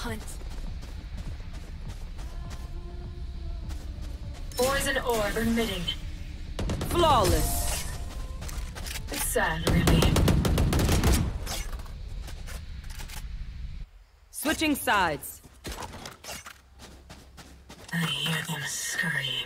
hunt. Poison orb emitting. Flawless. It's sad, really. Switching sides. I hear them scurrying.